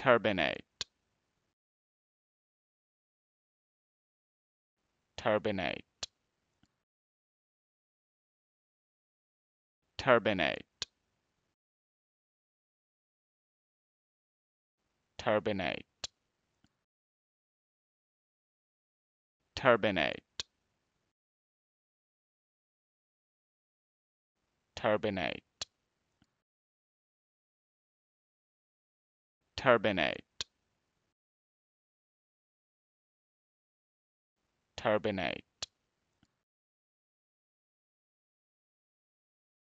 turbinate. Turbinate. Turbinate. Turbinate. Turbinate. Turbinate. Terminate. Terminate.